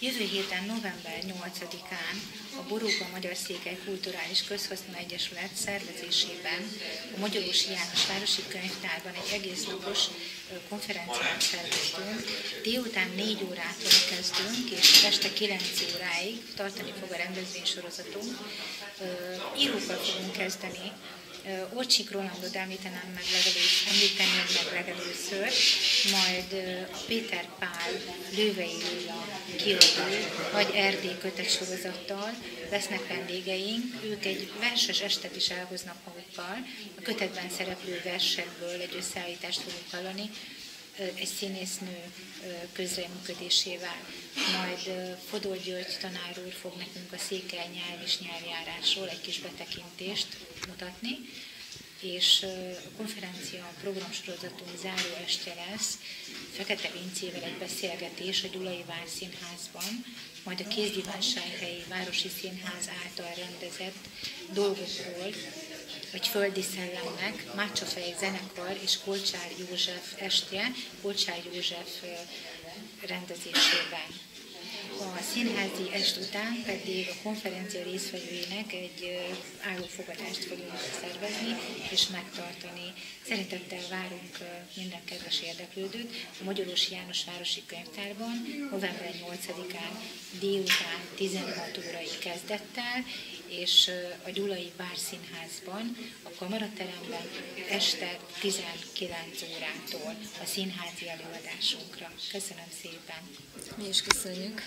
Jövő héten, november 8-án a Boróga Magyar Székely Kulturális Közhasznú Egyesület szervezésében a Magyarósi János Városi Könyvtárban egy egész napos konferenciát szerveztünk. Délután 4 órától kezdünk, és este 9 óráig tartani fog a rendezvénysorozatunk. Írókkal fogunk kezdeni, Orcsik Rolandot említenem meg legelőször, említeném meg legelőször, majd a Péter Pál Lővei Lőla kiadó vagy Erdély kötet sorozattal lesznek vendégeink. Ők egy verses estet is elhoznak magukkal. A kötetben szereplő versekből egy összeállítást fogunk hallani, egy színésznő közreműködésével. Majd Fodor György tanár úr fog nekünk a székely nyelv és nyelvjárásról egy kis betekintést mutatni, és a konferencia programsorozatunk záró estje lesz, Fekete Vincével egy beszélgetés a Gyulai Vár Színházban, majd a Kézdivásárhelyi Városi Színház által rendezett dolgokról, vagy földi szellemnek Mácsafej zenekar és Kolcsár József estje, Kolcsár József rendezésében. A színházi est után pedig a konferencia résztvevőinek egy állófogadást fogunk szervezni és megtartani. Szeretettel várunk minden kedves érdeklődőt a Magyarósi János Városi Könyvtárban november 8-án délután 16 órai kezdettel, és a Gyulai Bárszínházban, a Kamarateremben este 19 órától a színházi előadásunkra. Köszönöm szépen! Mi is köszönjük!